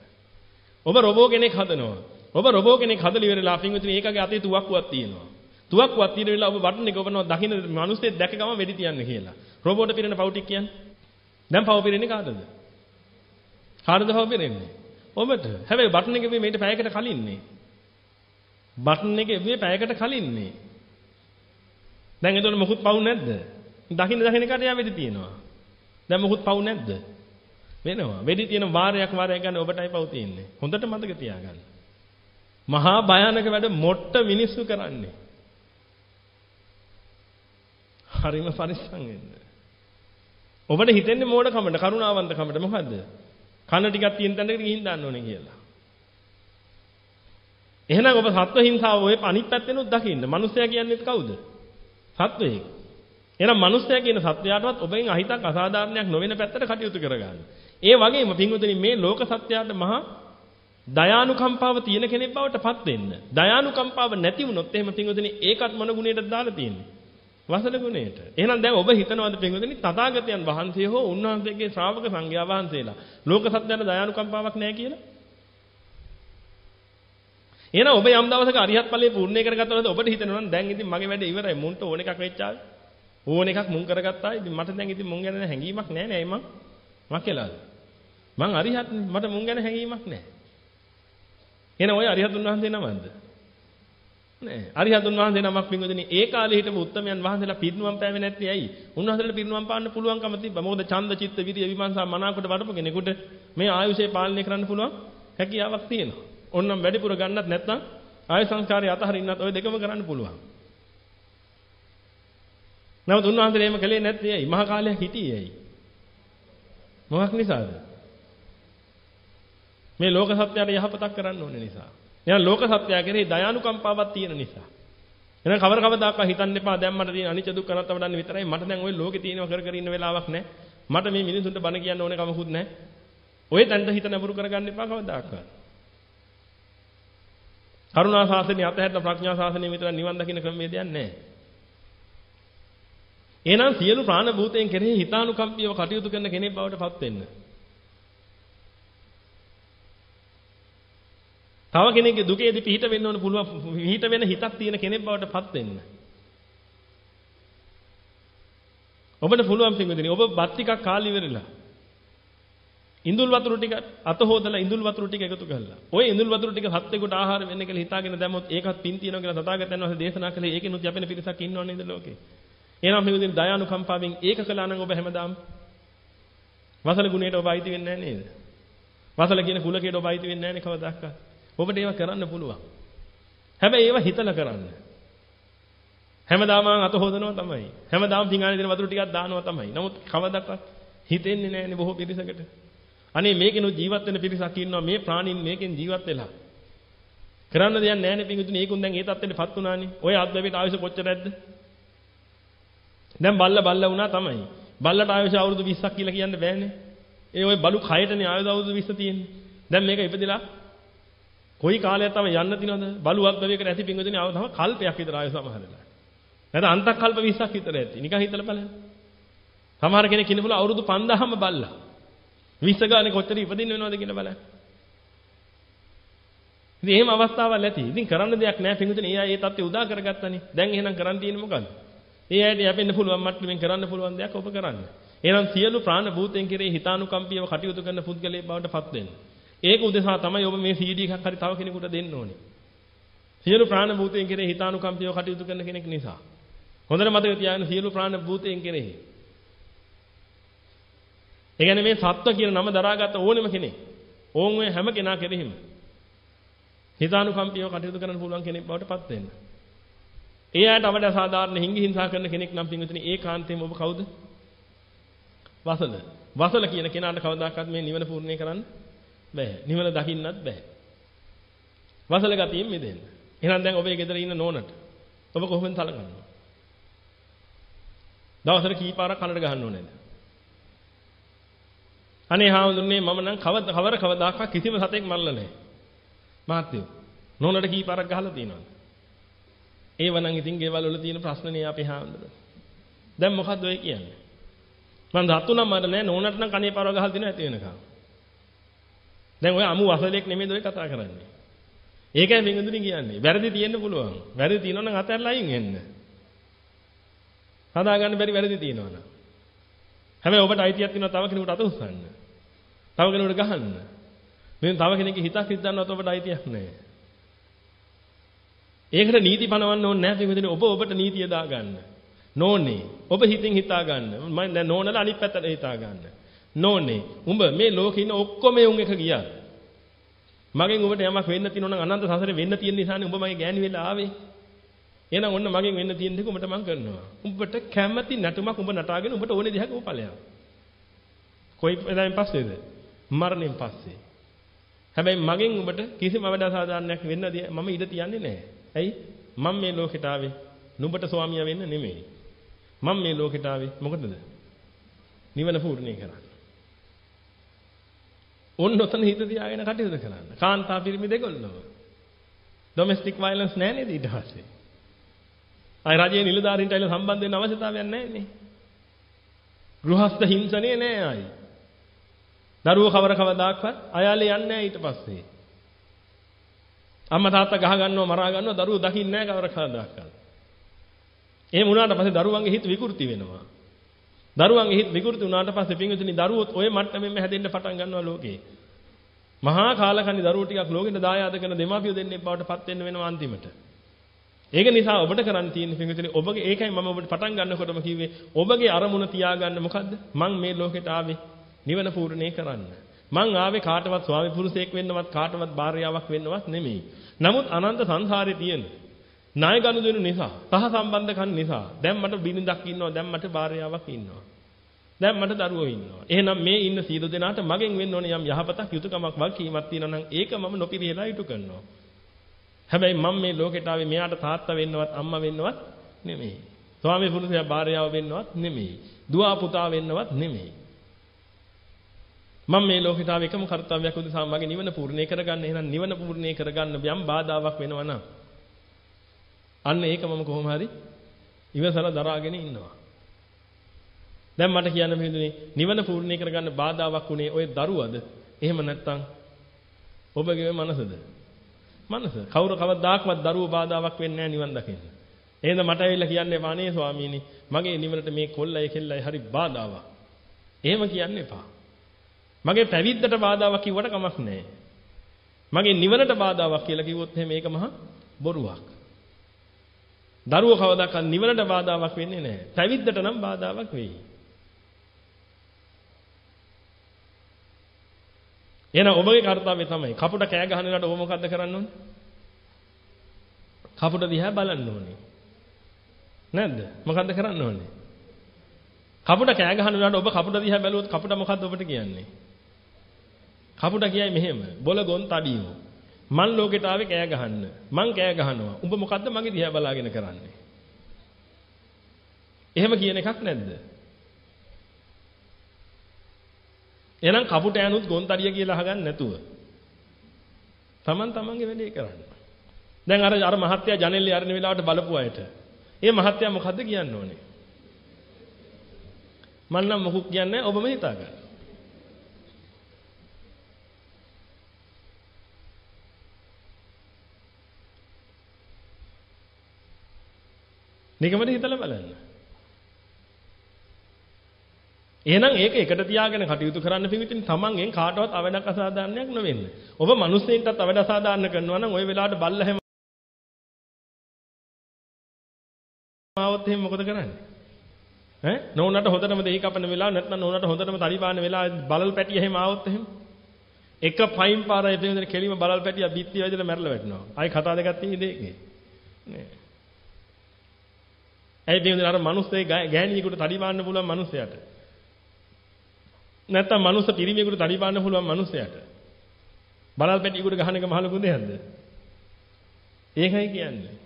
S1: ඔබ රොබෝ කෙනෙක් හදනවා. ඔබ රොබෝ කෙනෙක් හදලා ඉවරලා පින්විතනේ ඒකගේ අතේ තුවක්කුවක් තියෙනවා. තුවක්කුවක් තියෙන වෙලාව ඔබ බටන් එක ඔබනවා දකින්න මිනිස්සෙක් දැක ගම වෙඩි තියන්න කියලා. රොබෝට පිරෙන පව් ටික කියන්නේ. දැන් පව් පිරෙන්නේ කාටද? කාටද පව් පිරෙන්නේ? ඔබට. හැබැයි බටන් එක මේට පැයකට කලින්නේ. බටන් එක මේ පැයකට කලින්නේ. දැන් එතකොට මොකුත් පව් නැද්ද? දකින්න දකින්න කට යා වෙඩි තියෙනවා. දැන් මොකුත් පව් නැද්ද? වෙනවා. වෙඩි තියෙන වාරයක් වාරයක් ගන්න ඔබටයි පව් තියෙන්නේ. හොඳට මතක තියාගන්න. මහා භයානක වැඩ මොට්ට මිනිස්සු කරන්නේ. හරිම පරිස්සම් වෙන්න. ඔබට හිතෙන්නේ මෝඩකමට, කරුණාවන්තකමට මොකද්ද? කන ටිකක් තියෙන තැනකට ගිහින් දාන්න ඕනේ කියලා. එහෙනම් ඔබ සත්ව හිංසාව ඔය අනිත් පැත්තෙනුත් දකින්න. මිනිස්සයා කියන්නේ කවුද? සත්වයෙක්. එහෙනම් මිනිස්සයා කියන සත්වයාටවත් ඔබෙන් අහිතක් අසාධාරණයක් නොවන පැත්තට කටයුතු කරගන්න. ඒ වගේම පින්වතුනි මේ ලෝක සත්‍යයට මහා දයානුකම්පාව තියෙන කෙනෙක් බවට පත් වෙන්න. දයානුකම්පාව නැති වුණොත් එහෙම පින්වතුනි ඒකත් මොන ගුණයටද දාලා තියෙන්නේ? වසල ගුණයට. එහෙනම් දැන් ඔබ හිතනවාද පින්වතුනි තථාගතයන් වහන්සේ හෝ උන්වහන්සේගේ ශ්‍රාවක සංඝයා වහන්සේලා ලෝක සත්‍යයට දයානුකම්පාවක් නැහැ කියලා? එහෙනම් ඔබ යම් දවසක අරිහත් ඵලයේ පූර්ණේ කරගත්තොත් ඔබට හිතෙනවා නම් දැන් ඉතින් මගේ වැඩේ ඉවරයි මුන්ට ඕන එකක් වෙච්චාවේ. ඕන එකක් මුන් කරගත්තා. ඉතින් මට දැන් ඉතින් මුන් ගැන හැඟීමක් නැහැ නේ. මං මං කියලාද? මං අරිහත් මට මුන් ගැන හැඟීමක් නැහැ. එහෙනම් ඔය අරිහතුන් වහන්සේ නමක්ද? නෑ. අරිහතුන් වහන්සේ නමක් පින්වදිනේ ඒ කාලේ හිටපු උත්තමයන් වහන්සේලා පිරිනුවම් පෑවේ නැත්තේ ඇයි? උන්වහන්සේලාට පිරිනුවම් පාන්න පුළුවන්කම තිබ්බා. මොකද ඡන්ද චිත්ත විරිය විමර්ශන මනාකොට වඩපු කෙනෙකුට මේ ආයුෂය පාලනය කරන්න පුළුවන් හැකියාවක් තියෙනවා. ඕන්නම් වැඩිපුර ගන්නත් නැත්නම් ආය සංස්කාරය අතහරින්නත් ওই දෙකම කරන්න පුළුවන්. නමුත් උන්වහන්සේ එහෙම කළේ නැත්තේ ඇයි? මහා කාලයක් හිටියේ ඇයි? මොකක් නිසාද? මේ ලෝක සත්‍යයට යහපතක් කරන්න ඕන නිසා. එහෙනම් ලෝක සත්‍යය කෙරෙහි දයානුකම්පාවක් තියෙන නිසා. එහෙනම් කවර කවදාකවත් හිතන්න එපා දැන් මට තියෙන අනිච්ච දුක්ඛ අනාත්ම වඩන්න විතරයි මට දැන් ওই ලෝකේ තියෙනව කර කර ඉන්න වෙලාවක් නැහැ. මට මේ මිනිසුන්ට බණ කියන්න ඕනේ කමකුත් නැහැ. ඔය තැනට හිත නැඹුරු කරගන්න එපා කවදාකවත්. කරුණා ශාසනය අතහැරලා ප්‍රඥා ශාසනය විතර නිවන් දකින්න ක්‍රමවේදයක් නැහැ. එහෙනම් සියලු ප්‍රාණ භූතයන් කෙරෙහි හිතානුකම්පීව කටයුතු කරන කෙනෙක් බවට පත් වෙන්න. තව කෙනෙක්ගේ දුකේදී පිහිට වෙන්න ඕන පුළුවන් පිහිට වෙන හිතක් තියෙන කෙනෙක් බවට පත් වෙන්න. ඔබට පුළුවන් පින්වදිනේ ඔබ බත් ටිකක් කාලි ඉවරලා. ඉඳුල් වතුර ටික අත හොදලා ඉඳුල් වතුර ටික එකතු කරලා. ওই ඉඳුල් වතුර ටික සත්වෙකුට ආහාර වෙන්න කියලා හිතාගෙන දැම්මොත් ඒකත් පින් තියනවා කියලා තථාගතයන් වහන්සේ දේශනා කළේ ඒකිනුත් යැපෙන පිරිසක් ඉන්නව නේද ලෝකේ. එහෙනම් පින්වදිනේ දයානුකම්පාවෙන් ඒක කළා නම් ඔබ හැමදාම වසල ගුණයට ඔබ අයිති වෙන්නේ නැහැ නේද? වසල කියන කුලකයට ඔබ අයිති වෙන්නේ නැහැ නේ කවදාවත්. ඔබට ඒවා කරන්න පුළුවන්. හැබැයි ඒවා හිතලා කරන්න. හැමදාම අත හොදනවා තමයි. හැමදාම පිඟානේ දෙන වතුර ටිකක් දානවා තමයි. නමුත් කවදාවත් හිතෙන්නේ නැහැනේ බොහෝ පිරිසකට. අනේ මේකෙනු ජීවත් වෙන පිරිසක් ඉන්නවා මේ ප්‍රාණීන් මේකෙන් ජීවත් වෙලා. කරන්න දෙයක් නැහැනේ පිඟුතුනි. ඒකුන් දැන් ඒ තත්ත්වෙටපත් වුණානේ. ඔය අද්දවෙට ආයුෂ කොච්චරද? දැන් බල්ල බල්ල වුණා තමයි. බල්ලට ආයුෂ අවුරුදු 20ක් කියලා කියන්න බෑනේ. ඒ ඔය බලු කයටනේ ආයුධ අවුරුදු 20 තියෙන්නේ. දැන් මේක ඉපදිලා කොයි කාලයක් තමයි යන්න තියනවද? බලුවක් බැවියකට ඇති පිංගුතුනි ආව තම කල්පයක් විතර ආය සමහරලා. නැත්නම් අන්තක් කල්ප 20ක් විතර ඇති. නිකන් හිතලා බලන්න. සමහර කෙනෙක් ඉන්න පුළුවන් අවුරුදු 5000ම බල්ලා. 20 ගානේ කොච්චර ඉපදින්න වෙනවද කියලා බලන්න. ඉතින් එහෙම අවස්ථාවල් ඇති. ඉතින් කරන්න දෙයක් නැහැ පිංගුතුනි. ඒ අය ඒ தත්ත්වය උදා කරගත්තනේ. දැන් එහෙනම් කරන්න තියෙන්නේ මොකද්ද? ඒ අයට යැපෙන්න පුළුවන් මට්ටමින් කරන්න පුළුවන් දෙයක් ඔබ කරන්න. එහෙනම් සියලු ප්‍රාණ භූතෙන් කෙරෙහි හිතානුකම්පියව කටයුතු කරන පුද්ගලයෙක් බවට පත් වෙන්න. ඒක උදෙසා තමයි ඔබ මේ CD එකක් හරි තව කෙනෙකුට දෙන්න ඕනේ. සියලු ප්‍රාණ භූතයන් කෙරෙහි හිතානුකම්පිතව කටයුතු කරන කෙනෙක් නිසා. හොඳට මතක තියාගන්න සියලු ප්‍රාණ භූතයන් කෙරෙහි. ඒ කියන්නේ මේ සත්ව කියන නම දරාගත්ත ඕනෙම කෙනෙක්. ඕන් ඔය හැම කෙනා කෙරෙහිම හිතානුකම්පිතව කටයුතු කරන්න පුළුවන් කෙනෙක් බවට පත් වෙන්න. ඒ අයට අවඩ සාධාරණ හිංගි හිංසා කරන කෙනෙක් නම් පින්විතනි ඒකාන්තයෙන්ම ඔබ කවුද? වසල. වසල කියන කෙනාට කවදාකවත් මේ නිවන පූර්ණේ කරන්න බෑ. නිවන දකින්නත් බෑ. වසල ගතියෙන් මිදෙන්න. එහෙනම් දැන් ඔබේ ගෙදර ඉන්න නෝනට ඔබ කොහොමද සලකන්නේ? දවසට කී පාරක් කනට ගහන්න ඕනේද? අනේ හාමුදුරනේ මම නම් කවද කවර කවදාකවත් කිසිම සතෙක් මල්ල නැහැ. මහත්තයෝ නෝනට කී පාරක් ගහලා තියෙනවද? ඒව නම් ඉතින් ගෙවල් වල තියෙන ප්‍රශ්නනේ අපේ හාමුදුරුවෝ. දැන් මොකද්ද ඔය කියන්නේ? මම දත්තු නම් මට නෑ නෝනට නම් කනේ පාරව ගහලා දෙනවා ඇති වෙනකම්. දැන් ඔය අමු අසලෙක් නෙමෙයිද ඔය කතා කරන්නේ. ඒකයි මින්දුනි කියන්නේ. වැරදි තියෙන්න පුළුවන්. වැරදි තියෙනවා නම් අතහැරලා අයින් වෙන්න. හදාගන්න බැරි වැරදි තියෙනවා නම්. හැබැයි ඔබට අයිතියක් තියෙනවා තව කෙනෙකුට අත උස්සන්න. තව කෙනෙකුට ගහන්න. මේ තව කෙනෙක්ගේ හිතක් හිතන්නවත් ඔබට අයිතියක් නැහැ. ඒකට නීති පනවන්න ඕනේ නැහැ පිටුදින ඔබ ඔබට නීතිය දාගන්න. නෝනේ ඔබ හිතින් හිතා ගන්න. මම දැන් නෝනලා අනිත් පැත්තට හිතා ගන්න. නෝනේ උඹ මේ ලෝකේ ඉන්න ඔක්කොම උන් එක ගියා. මගෙන් උඹට යමක් වෙන්න තියෙනවා නම් අනන්ත සංසාරේ වෙන්න තියෙන නිසානේ උඹ මගේ ගෑණි වෙලා ආවේ. එහෙනම් ඔන්න මගෙන් වෙන්න තියෙන දේ උඹට මං කරනවා. උඹට කැමැති නටුමක් උඹ නටාගෙන උඹට ඕනේ දෙයක් උඹ ඵලයක්. කොයි වෙලාවෙන් පස්සේද? මරණයෙන් පස්සේ. හැබැයි මගෙන් උඹට කිසිම අවඩ සාධාරණයක් වෙන්න මම ඉඩ තියන්නේ නැහැ. ඇයි? මම මේ ලෝකෙට ආවේ නුඹට ස්වාමියා වෙන්න නෙමෙයි. මම මේ ලෝකෙට ආවේ මොකටද? නිවන පූර්ණේ කරන්න. ඔන්න ඔතන හිත තියාගෙන කටයුතු කරන්න. කාන්තා පිරිමි දෙකොල්ලම. ඩොමෙස්ටික් වයලන්ස් නැහැ නේද ඊට පස්සේ? අය රජයේ නිලධාරීන්ට ඇවිල්ලා සම්බන්ධ වෙන්න අවශ්‍යතාවයක් නැහැ නේ. ගෘහස්ත හිංසනේ නැහැ ආයි. දරුවෝ කවර කවදාක්වත් අයාලේ යන්නේ නැහැ ඊට පස්සේ. අම්මා තාත්තා ගහ ගන්නවා මරා ගන්නවා දරුවෝ දකින්නේ නැහැ කවර කවදාක්වත්. එහෙම වුණාට පස්සේ දරුවන්ගේ හිත විකෘති වෙනවා. දරුවන්ගේ හිත විකෘති වුණාට පස්සේ පින්විතනි දරුවොත් ওই මට්ටමෙන්ම හැදෙන්න පටන් ගන්නවා ලෝකේ. මහා කාලකන්ණි දරුවෝ ටිකක් ලෝකෙට දායාද කරන දෙමාපියෝ දෙන්නේ බවට පත් වෙන්න වෙනවා අන්තිමට. ඒක නිසා ඔබට කරන්න තියෙන පින්විතනි ඔබගේ ඒකයි මම ඔබට පටන් ගන්නකොටම කිව්වේ ඔබගේ අරමුණ තියාගන්න මොකද්ද? මං මේ ලෝකෙට ආවේ නිවන පූර්ණේ කරන්න. මං ආවේ කාටවත් ස්වාමි පුරුෂයෙක් වෙන්නවත් කාටවත් භාර්යාවක් වෙන්නවත් නෙමෙයි. නමුත් අනන්ත සංසාරේ තියෙන ණය ගනුදෙනු නිසා සහ සම්බන්ධකම් නිසා දැන් මට බිරිඳක් ඉන්නවා දැන් මට භාර්යාවක් ඉන්නවා. දැන් මට දරුවෝ ඉන්නවා. එහෙනම් මේ ඉන්න සීල දෙනාට මගෙන් වෙන්න ඕනේ යම් යහපතක් යුතුයකමක් වගකීමක් තියෙනවා නම් ඒක මම නොපිරිහෙලා ඉටු කරනවා. හැබැයි මම මේ ලෝකෙට ආවේ මෙයාට තාත්තා වෙන්නවත් අම්මා වෙන්නවත් නෙමෙයි. ස්වාමි පුරුෂයා භාර්යාව වෙන්නවත් නෙමෙයි. දුව පුතා වෙන්නවත් නෙමෙයි. මම මේ ලෝකෙට ආව එකම කාර්යයක් උදෙසා මගේ නිවන පූර්ණේ කරගන්න. එහෙනම් නිවන පූර්ණේ කරගන්න යම් බාධාවක් වෙනවා නම් අන්න ඒක මම කොහොම හරි ඉවසලා දරාගෙන ඉන්නවා. දැන් මට කියන්න මෙහෙදුනේ නිවන පූර්ණේ කරගන්න බාධාවක් උනේ ওই දරුවද? එහෙම නැත්නම් ඔබගේ මනසද? මනස. කවුරු කවදාක්වත් දරුවෝ බාධාවක් වෙන්නේ නැහැ නිවන් දකින්න. එහෙනම් මට ඇවිල්ලා කියන්නේ වානේ ස්වාමීනි මගේ නිවනට මේ කොල්ලයි කෙල්ලයි හරි බාධාවක්. එහෙම කියන්න එපා. මගේ පැවිද්දට බාධාවක් කිව්වට කමක් නැහැ. මගේ නිවනට බාධාවක් කියලා කිව්වොත් එහෙනම් මේක මහා බොරුවක්. දරුවෝ කවදාකවත් නිවනට බාධාවක් වෙන්නේ නැහැ. පැවිද්දට නම් බාධාවක් වෙයි. එහෙනම් ඔබගේ කාර්යය තමයි කපුට කෑ ගහන වෙලාවට ඔබ මොකද්ද කරන්න ඕනේ? කපුට දිහා බලන්න ඕනේ. නැද්ද? මොකද්ද කරන්න ඕනේ? කපුට කෑ ගහන වෙලාවට ඔබ කපුට දිහා බැලුවොත් කපුට මොකද්ද ඔබට කියන්නේ? කපුට කියයි මෙහෙම බොල ගොන් තඩියෝ. මං ලෝකෙට ආවේ කෑ ගහන්න. මං කෑ ගහනවා. උඹ මොකද්ද මගේ දිහා බලාගෙන කරන්නේ? එහෙම කියන එකක් නැද්ද? එහෙනම් කපුට යනුත් ගොන්තරිය කියලා අහගන්න නැතුව. Taman tamanගේ වැඩේ කරන්න. දැන් අර අර මහත්තයා ජනෙල්ලේ අරින වෙලාවට බලපු අයට. ඒ මහත්තයා මොකද්ද කියන්න ඕනේ? මන් නම් මොකුත් කියන්නේ ඔබම හිතා ගන්න. නිකමද හිතලා බලන්න. එහෙනම් ඒක එකට තියාගෙන කටයුතු කරන්න පිවිතින් තමන්ගෙන් කාටවත් අවඩක් අසාධාරණයක් නොවෙන්න. ඔබ මිනිස්සෙන්ටත් අවඩ අසාධාරණ කරනවා නම් ওই වෙලාවට බල්ල හැම ආවොත් එහෙනම් මොකද කරන්නේ? ඈ නෝනට හොඳටම දෙහි කපන වෙලාව නැත්නම් නෝනට හොඳටම තඩි පාන වෙලාව බලල් පැටිය එහෙම ආවොත් එහෙම එක පයින් පාරයි දෙන්නේ කෙලිම බලල් පැටිය බිත්ති වැදලා මැරලා වැටෙනවා. ආයි කතා දෙකක් තියෙන්නේ දෙකේ. නේ. ඇයි දෙන්නේ අර මිනිස්සේ ගෑණියෙකුට තඩි පාන්න පුළුවන් මිනිස්සයාට. නැත්තම් මනුස්ස පිරිමියෙකුට තඩි පාන්න පුළුවන් මනුස්සයාට. බලල් පැටියෙකුට ගහන එක මහලු කුදයක්ද? ඒකයි කියන්නේ.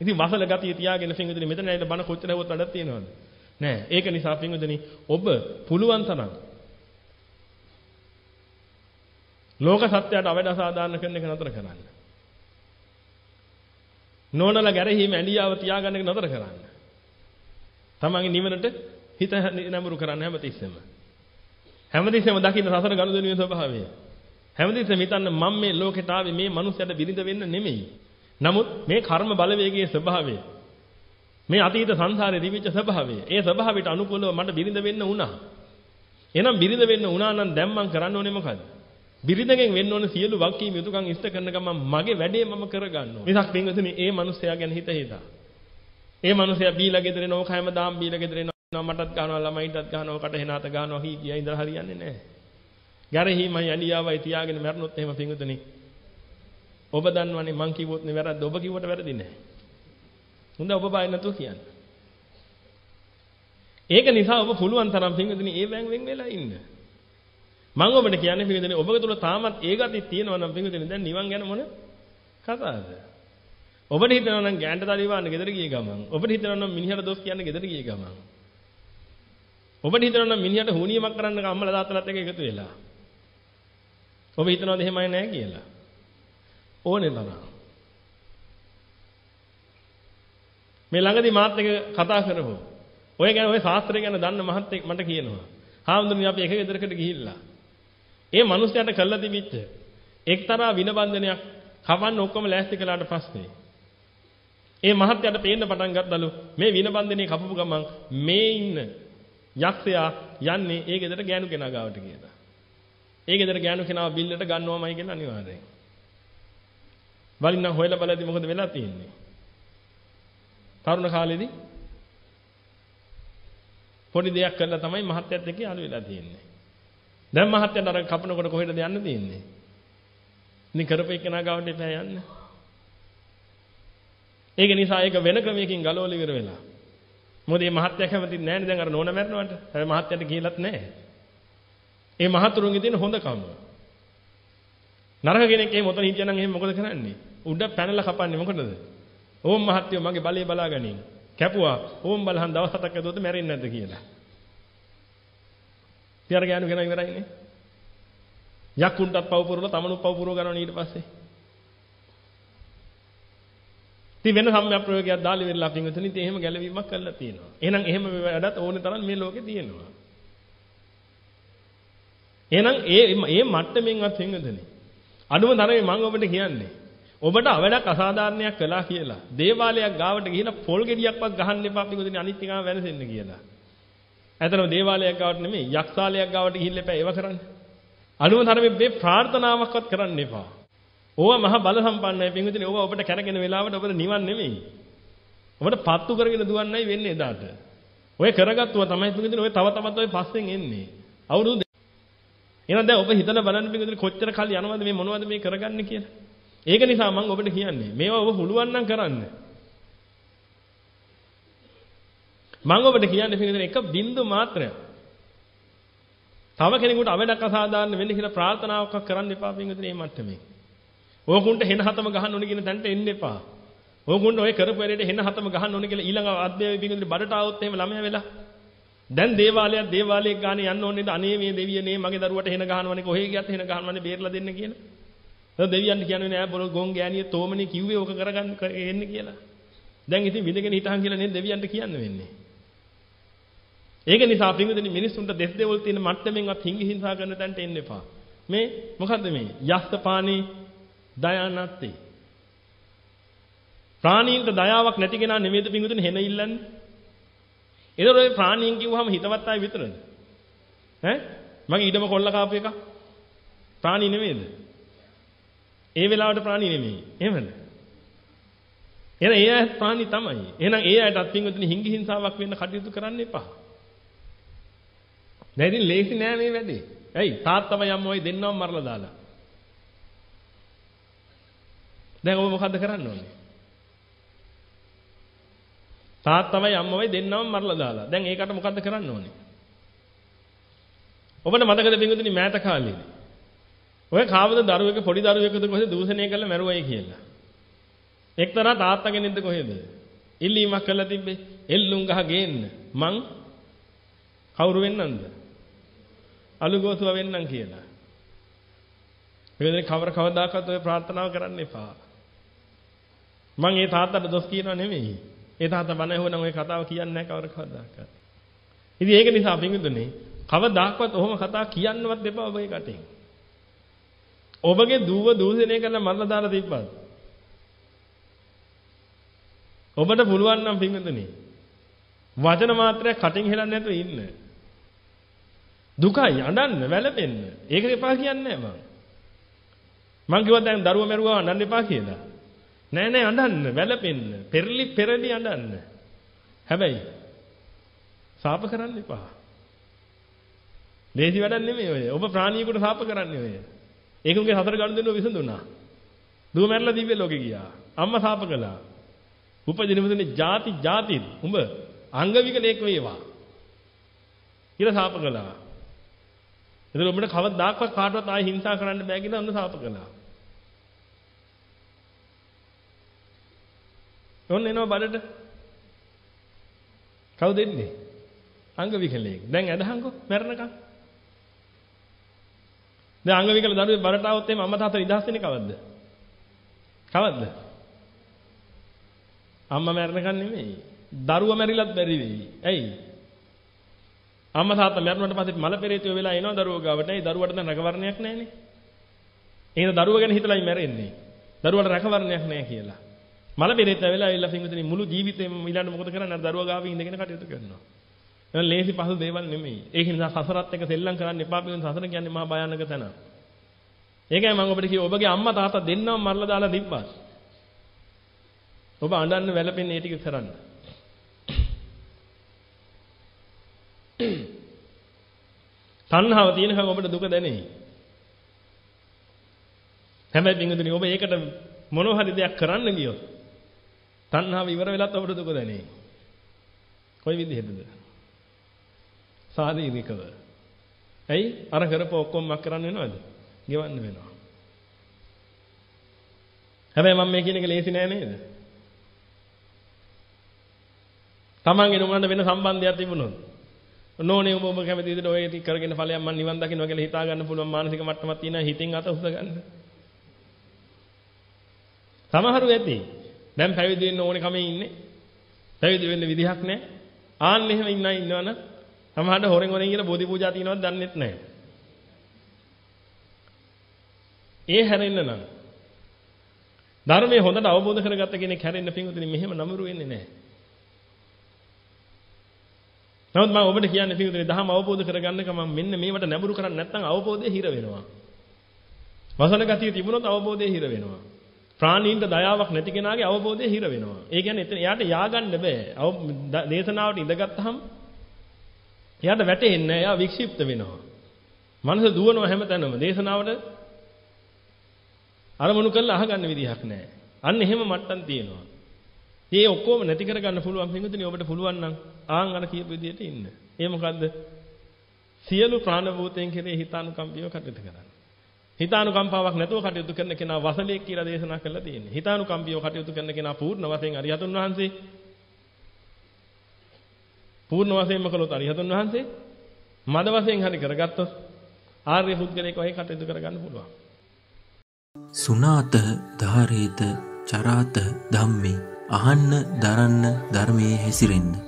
S1: ඉතින් වසල ගතිය තියාගෙන පින්විතනි මෙතන ඇවිල්ලා බණ කොච්චර හවුවත් වැඩක් තියෙනවද? නෑ. ඒක නිසා පින්විතනි ඔබ පුළුවන් තරම් ලෝක සත්‍යයට අවඩ අසාධාරණ කරන එක නතර කරන්න. නෝනලා ගැරහීම ඇලියාව තියාගන්න එක නතර කරන්න. තමන්ගේ නිවනට හිත නැඹුරු කරන්න හැමතිස්සෙම. හැමතිස්සෙම දකින්න සසර ගනුදෙනුවේ ස්වභාවය. හැමතිස්සෙම හිතන්න මම මේ ලෝකෙට ආවේ මේ මනුස්සයට බිරිඳ වෙන්න නෙමෙයි. නමුත් මේ කර්ම බලවේගයේ ස්වභාවය මේ අතීත සංසාරේ දිවිච්ච ස්වභාවය. ඒ ස්වභාවයට අනුකූලව මට බිරිඳ වෙන්න වුණා. එහෙනම් බිරිඳ වෙන්න වුණා නම් දැන් මම කරන්න ඕනේ මොකද්ද? බිරිඳගෙන් වෙන්න ඕන සියලු වක්කීම් යුතුයකම් ඉෂ්ට කරන ගමන් මගේ වැඩේ මම කරගන්නවා. මිසක් පින්වතුනි ඒ මනුස්සයා ගැන හිත හිතා. ඒ මනුස්සයා බීලා ගෙදර එන ඕක හැමදාම බීලා ගෙදර එනවා මටත් ගහනවා ළමයිටත් ගහනවා කට හෙනාත ගහනවා හී කියා ඉඳලා හරියන්නේ නැහැ. ගැරහීමයි ඇලියාවයි තියාගෙන මැරුණොත් එහෙම පින්වතුනි. ඔබ දන්නවනේ මං කිව්වොත් නේ වැරද්ද ඔබ කිව්වට වැරදි නැහැ. හොඳ ඔබ බය නැතුව කියන්න. ඒක නිසා ඔබ පුළුවන් තරම් පින්වතුනි ඒ වෙන් වෙන් වෙලා ඉන්න. මම ඔබට කියන්නේ පිළිදෙනේ ඔබ තුළ තාමත් ඒ ගතිය තියෙනවා නම් පිළිදෙනේ දැන් නිවන් ගැන මොන කතාවද? ඔබට හිතනවා නම් ගෑන්ට තලිවාන්න ගෙදර ගිය ගමන් ඔබට හිතනවා නම් මිනිහට දොස් කියන්න ගෙදර ගිය ගමන් ඔබට හිතනවා නම් මිනිහට හුනියමක් කරන්න අම්මලා තාත්තලාත් එක්ක එකතු වෙලා ඔබ හිතනවාද එහෙමයි නැහැ කියලා ඕනේ තරම් මේ ළඟදී මාත් එක්ක කතා කරමු ඔය ගැන ඔය ශාස්ත්‍රය ගැන දන්න මහත්තයෙක් මට කියනවා හාමුදුරනේ අපි එක ගෙදරකට ගිහිල්ලා ඒ මිනිස්යාට කළා තිබිච්ච එක්තරා විනබන්ධනයක් කවන්න ඔක්කොම ලෑස්ති කළාට පස්සේ ඒ මහත්යට පේන්න පටන් ගත්තලු මේ විනබන්ධනේ කපපු ගමන් මේ ඉන්න යක්ෂයා යන්නේ ඒ ගෙදර ගෑනු කෙනා ගාවට කියලා. ඒ ගෙදර ගෑනු කෙනාව බිල්ලට ගන්නවමයි කියලා අනිවාර්යයෙන්. වලින්නම් හොයලා බලද්දි මොකද වෙලා තියෙන්නේ? තරුණ කාලේදී පොඩි දෙයක් කරලා තමයි මහත්යත් එක්ක යාළු වෙලා තියෙන්නේ. දැන් මහත්යට අර කපනකොට කොහෙටද යන්න තියෙන්නේ? ඉතින් කරපේ කෙනා ගාවට එපා යන්න. ඒක නිසා ඒක වෙන ක්‍රමයකින් ගලවලා ඉවර වෙලා. මොකද මේ මහත්ය කැමති නැහැ නේ දැන් අර නෝන මැරනවට. හැබැයි මහත්යට කියලත් නැහැ. ඒ මහතුරුන්ගේ තියෙන හොඳ කම. නරක කෙනෙක් එහෙම ඔතන හිටියනම් එහෙම මොකද කරන්නේ? උඩ පැනලා කපන්නේ මොකටද? ඕම් මහත්යෝ මගේ බලය බලාගනින්. කැපුවා. ඕම් බලහන් දවස් හතක් ඇදුවොත් මැරෙන්නේ නැද්ද කියලා. තියර ගෑනු කෙනා ඉවරයිනේ. යක්කුන්ටත් පව පුරවලා තමනුත් පව පුරව ගන්නවා ඊට පස්සේ. ඉතින් වෙන සම්‍යක් ප්‍රයෝගයක් දාලි වෙලා පින්විතනි ඉතින් එහෙම ගැළවීමක් කරලා තියෙනවා. එහෙනම් එහෙම වැඩත් ඕනේ තරම් මේ ලෝකේ තියෙනවා. එහෙනම් ඒ ඒ මට්ටමින්වත් පින්විතනි. අනුම තරමේ මම ඔබට කියන්නේ. ඔබට අවඩක් අසාධාරණයක් කළා කියලා. දේවාලයක් ගාවට ගිහින් පොල් ගෙඩියක්වත් ගහන්න එපා පින්විතනි අනිත් එකම වෙනසෙන්න කියලා. ඇතනම දේවාලයක් ගාවට නෙමෙයි යක්ෂාලයක් ගාවට ගිහිල්ලා එපා ඒව කරන්න. අනුම තරමේ මේ ප්‍රාර්ථනාවක්වත් කරන්න එපා. ඕවා මහ බල සම්පන්නයි පින්විතනේ ඕවා ඔබට කැරගෙන වෙලාවට ඔබට නිවන් නෙමෙයි. ඔබට පත්තු කරගෙන දුවන්නයි වෙන්නේ එදාට. ඔය කරගත්තුව තමයි පින්විතනේ ඔය තව තවත් ඔය පස්සෙන් එන්නේ. අවුරුදු එහෙනම් දැන් ඔබ හිතලා බලන්න පින්විතනේ කොච්චර කල් යනවද මේ මොනවද මේ කරගන්නේ කියලා. ඒක නිසා මම ඔබට කියන්නේ මේවා ඔබ හුළුවන් නම් කරන්න. මම ඔබට කියන්නේ පින්විතනේ එක බින්දු මාත්‍රයක්. තව කෙනෙකුට අවඩක් අසාධාරණ වෙන්න කියලා ප්‍රාර්ථනාවක් කරන්න එපා පින්විතනේ මේ මට්ටමේ. ඕකුන්ට හෙන හතම ගහන්න ඕනේ කියන තැනට එන්න එපා. ඕකුන්ට ඔය කරපු වැඩේට හෙන හතම ගහන්න ඕනේ කියලා ඊළඟ අධ්‍යය පිටින් බඩට ආවොත් එහෙම ළමයා වෙලා. දැන් දේවාලයක් දේවාලයක් ගානේ යන්න ඕනේ නේද? අනේ මේ දෙවියනේ මගේ දරුවට හෙන ගහනවනේ කොහේ ගියත් හෙන ගහනවනේ බේරලා දෙන්න කියලා. ඒක දෙවියන්ට කියන්නේ නෑ බොල ගොන් ගෑණිය තෝමනේ කිව්වේ ඕක කරගන්න එන්න කියලා. දැන් ඉතින් විඳගෙන හිටහන් කියලා නේද දෙවියන්ට කියන්න වෙන්නේ. ඒක නිසා පින්විතනි මිනිස්සුන්ට දෙස් දෙවල් තියෙන මට්ටමින්වත් හිඟි හිංසා කරන තැනට එන්න එපා. මේ මොකද්ද මේ? යස්තපානේ දයා නැත්තේ. ප්‍රාණීන්ට දයාවක් නැති කෙනා නෙමෙයිද පිංගුතුනේ හෙන ඉල්ලන්නේ? ඒතර ඔය ප්‍රාණීන් කිව්වහම හිතවත් අය විතරද? ඈ? මගේ ඊඩම කොල්ල කාපු එක? ප්‍රාණී නෙමෙයිද? ඒ වෙලාවට ප්‍රාණී නෙමෙයි. එහෙමද? එහෙනම් ඒ අය ප්‍රාණී තමයි. එහෙනම් ඒ අයටත් පිංගුතුනේ හිඟි හිංසාවක් වෙන්න කටයුතු කරන්න එපා. දැන් ඉතින් ලේසි නෑ මේ වැඩේ. ඇයි? තාත්තම යම් ඔය දෙන්නම මරලා දාලා. දැන් ඔබ මොකද්ද කරන්න ඕනේ? තාත්තමයි අම්මමයි දෙන්නම මරලා දාලා. දැන් ඒකට මොකද්ද කරන්න ඕනේ? ඔබට මතකද බින්දුනි මෑත කාලේදී? ඔය කාවද දරුවෙක් පොඩි දරුවෙකුද කොහෙද දූෂණය කරලා මැරුවයි කියලා. එක්තරා තාත්තා කෙනෙක්ද කොහෙද? ඉල්ලීමක් කළා තිබ්බේ. එල්ලුම් ගහ ගේන්න. මං කවුරු වෙන්නන්ද? අලුගෝසුව වෙන්නම් කියලා. මේකනේ කවර කවදාකවත් ඔය ප්‍රාර්ථනාව කරන්න එපා. මං ඒ තාත්තට දොස් කියනවා නෙමෙයි. ඒ තාත්තා බන ඇහුවනම් ওই කතාව කියන්නේ නැහැ කවර කවදාකවත්. ඉතින් ඒක නිසා පිඟුදුනේ කවදාක්වත් ඔහොම කතා කියන්නවත් එපා ඔබ ඒ කටෙන්. ඔබගේ දුව දූෂණය කරලා මරලා දාලා තිබ්බත්. ඔබට පුළුවන් නම් පිඟුදුනේ වචන මාත්‍රයක් කටින් හෙලන්නේ නැතුව ඉන්න. දුකයි අඬන්න වැළපෙන්න. ඒක එපා කියන්නේ නැහැ මං. මං කිව්වා දැන් දරුවා මරුවා අඬන්න එපා කියලා. නෑ නෑ අඬන්න වැළපෙන්න. පෙරලි පෙරලි අඬන්න. හැබැයි සාප කරන්න එපා. ලේසි වැඩක් නෙමෙයි ඔය. ඔබ ප්‍රාණියෙකුට සාප කරන්නේ ඔය. ඒකුගේ හතර ගනුදෙනුව විසඳුණා. දුව මැරලා දිව්‍ය ලෝකේ ගියා. අම්මා සාප කළා. උපදින මුදනේ ಜಾති ಜಾති උඹ අංග විකලයක් වේවා කියලා සාප කළා. එතකොට උඹට කවදාවත් කාටවත් ආයෙ හිංසා කරන්න බෑ කියලා අන්න සාප කළා ඔන්න එනවා බඩට. කවුද එන්නේ? අංග විකලයෙක්. දැන් ඇදහන්කෝ මැරණකම්. දැන් අංග විකල දරුවේ බඩට આવොත් එimhe අම්මා තාත්තා නිදහස් වෙන්නේ කවද්ද? කවද්ද? අම්මා මැරණකම් නෙමෙයි. දරුවා මැරිලත් බැරි වෙයි. ඇයි? අම්මා තාත්තා මැරුණාට පස්සේ මල පෙරේතයෝ වෙලා එනවා දරුවෝ ගාවට. ඇයි දරුවට දැන් රැකවරණයක් නැහැනේ. එහෙනම් දරුවා ගැන හිතලායි මැරෙන්නේ. දරුවට රැකවරණයක් නැහැ කියලා. මල බෙරෙත් ඇවිල්ලා ඇවිල්ලා පින්විතනි මුළු ජීවිතේම ඊළඟ මොකද කරන්නේ අර දරුවා ගාව ඉඳගෙන කටයුතු කරනවා. ඒක ලේසි පහසු දේවල් නෙමෙයි. ඒක නිසා සසරත් එක්ක සෙල්ලම් කරන්න එපා පිළිවන් සසර කියන්නේ මහා භයානක තැන. ඒකයි මම ඔබට කිව්වේ ඔබගේ අම්මා තාත්තා දෙන්නම මරලා දාලා තිබ්බා. ඔබ අඬන්න වැළපෙන්නේ ඒ ටික කරන්න. තණ්හාව තියෙනකම් ඔබට දුක දැනෙයි. හැබැයි පින්වතුනි ඔබ ඒකට මොන හරි දෙයක් කරන්න ගියොත් තණ්හාව ඉවර වෙලත් ඔබට දුක දැනෙයි. කොයි විදිහටද? සාධීනිකව. ඇයි? අර කරපු ඔක්කොම මක් කරන්න වෙනවද? ගෙවන්න වෙනවා. හැබැයි මම මේ කියන එක ලේසි නෑ නේද? තමන්ගේ නුඹලට වෙන සම්බන්ධයක් තිබුණොත් නෝනේ ඔබ ඔබ කැමති විදිහට ඔය ටික කරගෙන ඵලයක් මම නිවන් දකින්නවා කියලා හිතා ගන්න පුළුවන් මානසික මට්ටමක් තියෙනවා හිතින් අත උස ගන්න. සමහරු ඇති. දැන් පැවිදි වෙන්න ඕනේ කමේ ඉන්නේ. පැවිදි වෙන්න විදිහක් නැහැ. ආන්න එහෙම ඉන්න ඉන්නවනම් සමහරට හොරෙන් හොරෙන් කියලා බෝධි පූජා තියනවද දන්නෙත් නැහැ. ඒ හැරෙන්න නම් ධර්මයේ හොඳට අවබෝධ කරගත්ත කෙනෙක් හැරෙන්න පිංගුතුනි මෙහෙම නමරු වෙන්නේ නැහැ. නමුත් මම ඔබට කියන්නේ පිටුදේ දහම අවබෝධ කරගන්නක මම මෙන්න මේවට නැඹුරු කරන්නේ නැත්නම් අවබෝධය හිර වෙනවා. වසන ගතිය තිබුණොත් අවබෝධය හිර වෙනවා. ප්‍රාණීන්ට දයාවක් නැති කෙනාගේ අවබෝධය හිර වෙනවා. ඒ කියන්නේ එතන එයාට ය아가න්න බෑ. දේශනාවට ඉඳගත්tාම එයාට වැටෙන්නේ නැහැ. එයා වික්ෂිප්ත වෙනවා. මනස දුවනවා හැමතැනම. දේශනාවට අරමුණු කරලා අහගන්න විදිහක් නැහැ. අන්න එහෙම මට්ටම් තියෙනවා. මේ ඔක්කොම නැති කරගන්න පුළුවන් පින්විතනේ ඔබට පුළුවන් නම් ආන් අර කියපු විදිහට ඉන්න. ඒ මොකද්ද? සියලු ප්‍රාණ භූතයන් කෙරේ හිතානුකම්පියව කටයුතු කරන්න. හිතානුකම්පාවක් නැතුව කටයුතු කරන කෙනා වසලෙක් කියලා දේශනා කරලා තියෙන්නේ. හිතානුකම්පියව කටයුතු කරන කෙනා පූර්ණ වශයෙන් අරිහතුන් වහන්සේ. පූර්ණ වශයෙන්ම කළොත් අරිහතුන් වහන්සේ. මද වශයෙන් හරි කරගත්තොත් ආර්ය පුද්ගලයෙක් වගේ කටයුතු කරගන්න පුළුවන්.
S2: සුනාත ධාරේත චරාත ධම්මේ අහන්න දරන්න ධර්මයේ හැසිරෙන්න.